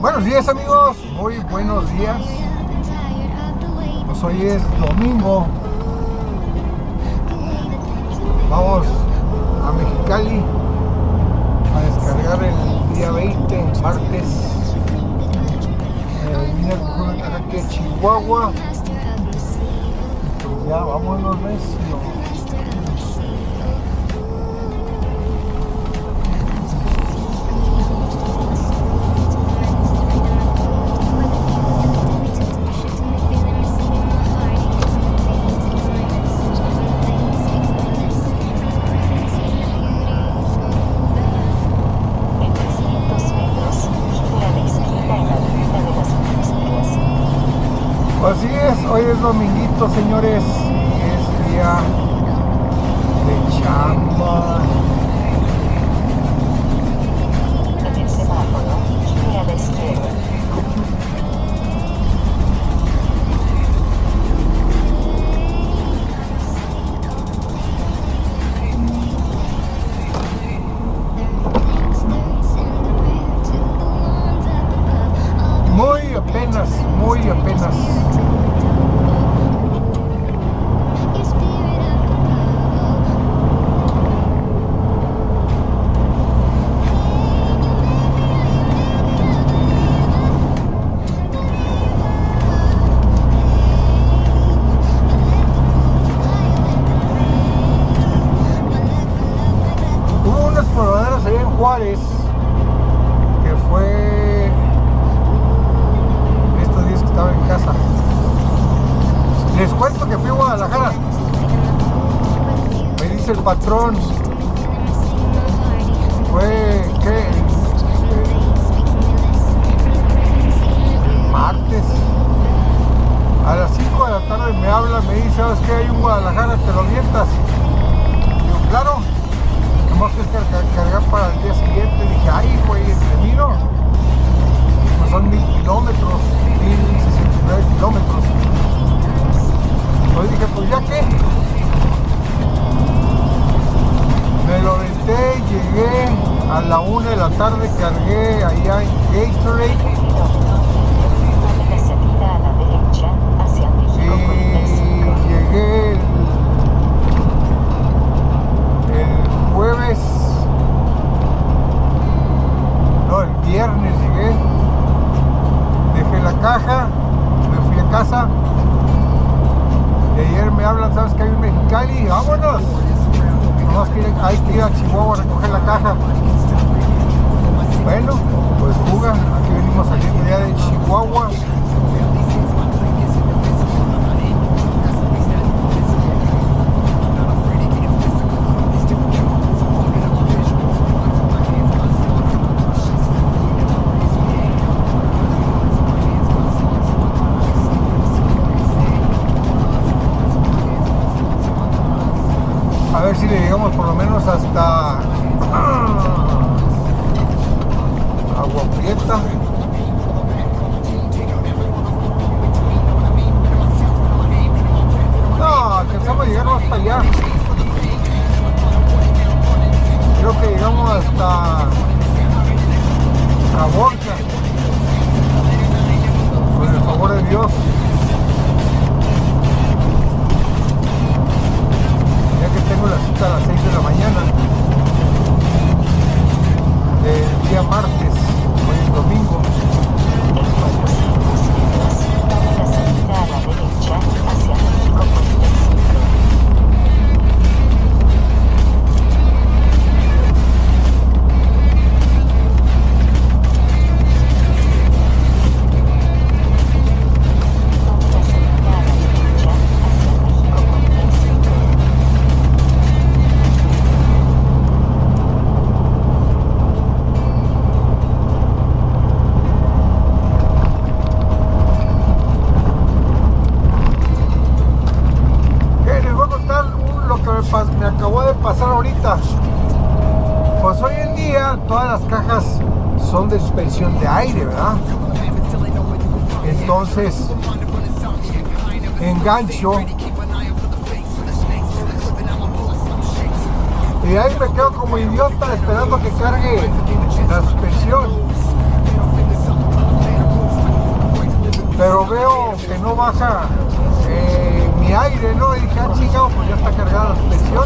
Buenos días amigos, muy buenos días. Pues hoy es domingo. Vamos a Mexicali a descargar el día 20, martes. Eh, vine a Chihuahua. Pues ya, vámonos recio. Señores. Es día de chamba. En el semáforo, gire a la izquierda. Muy apenas, muy apenas. El patrón. Fue que martes. A las 5 de la tarde me habla, me dice, ¿sabes qué? Hay un Guadalajara, te lo mientas. Digo, claro. Nomás que cargar para el día siguiente. Dije, ay, güey, Nomás que hay que ir a Chihuahua a recoger la caja. Bueno, pues fuga, aquí venimos saliendo ya de Chihuahua. de aire, ¿verdad? Entonces, engancho. Y ahí me quedo como idiota esperando que cargue la suspensión. Pero veo que no baja eh, mi aire, ¿no? Y dije, ah, chingado, pues ya está cargada la suspensión.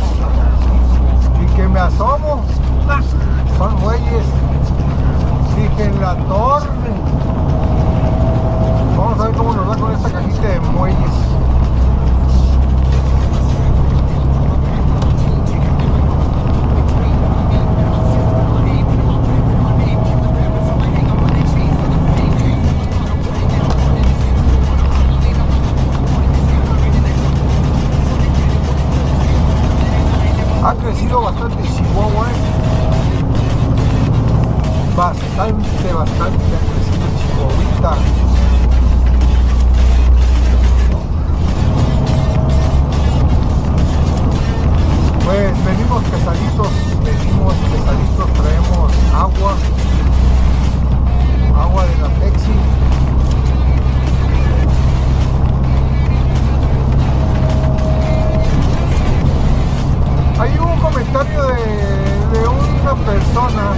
Comentario de, de una persona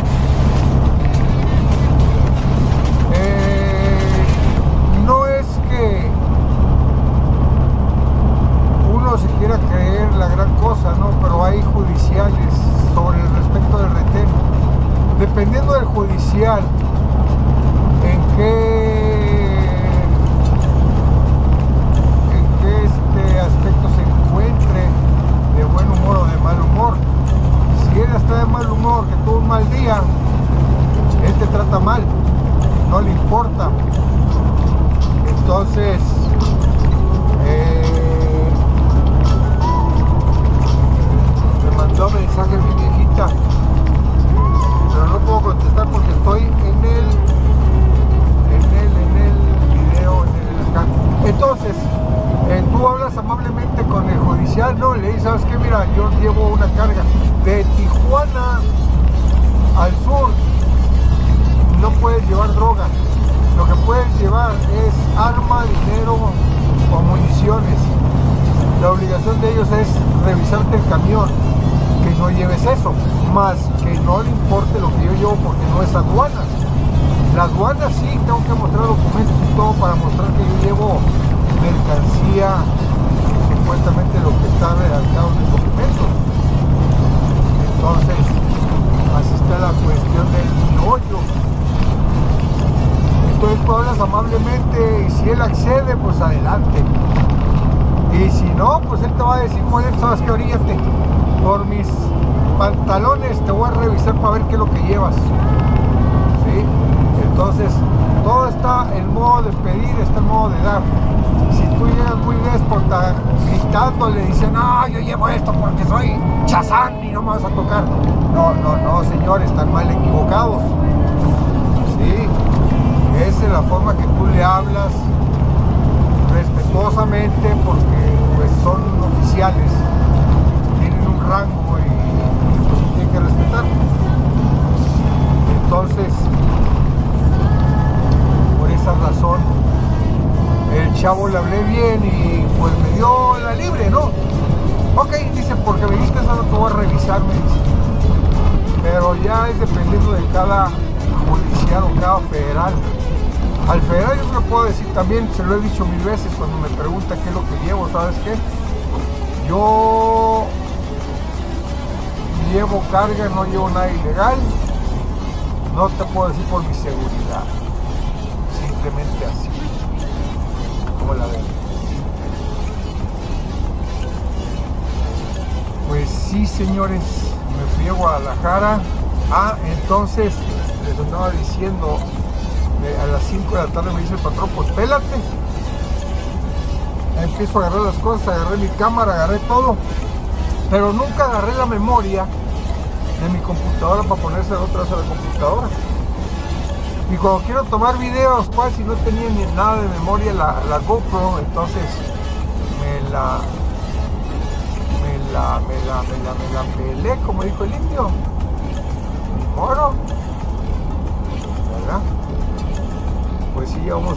eh, no es que uno se quiera creer la gran cosa, ¿no? Pero hay judiciales sobre el respecto del retén. Dependiendo del judicial, en qué, que tuvo un mal día, él te trata mal, no le importa. Entonces, eh, me mandó mensaje mi viejita, pero no puedo contestar porque estoy en el, en el, en el video, en el. Entonces, eh, tú hablas amablemente con el judicial, no, le dices, ¿sabes qué? Mira, yo llevo una carga de Tijuana al sur, no puedes llevar droga, lo que puedes llevar es arma, dinero o municiones. La obligación de ellos es revisarte el camión, que no lleves eso, más que no le importe lo que yo llevo porque no es aduana. La aduana sí, tengo que mostrar documentos y todo para mostrar que yo llevo mercancía supuestamente lo que está redactado en el documento. Entonces, así está la cuestión del hoyo. Entonces tú hablas amablemente y si él accede, pues adelante. Y si no, pues él te va a decir, bien, sabes que oríllate. Por mis pantalones te voy a revisar para ver qué es lo que llevas. Entonces, todo está en modo de pedir, está en modo de dar. Le dicen, no, yo llevo esto porque soy chazán y no me vas a tocar. No, no, no, señores, están mal equivocados. Sí, esa es la forma que tú le hablas respetuosamente porque pues son oficiales, tienen un rango y, y pues tienen que respetar. Entonces, por esa razón, el chavo le hablé cada judicial o cada federal. Al federal yo le puedo decir también, se lo he dicho mil veces cuando me pregunta qué es lo que llevo, ¿sabes qué? Yo llevo carga, no llevo nada ilegal, no te puedo decir por mi seguridad, simplemente así, como la ven. Pues sí, señores, me fui a Guadalajara. Ah, entonces les andaba diciendo, a las 5 de la tarde me dice el patrón, pues pélate. Empiezo a agarrar las cosas, agarré mi cámara, agarré todo, pero nunca agarré la memoria de mi computadora para ponerse otra a la computadora. Y cuando quiero tomar videos, pues si no tenía ni nada de memoria la, la GoPro, entonces me la, me la, me la, me la, me la pelé, como dijo el indio.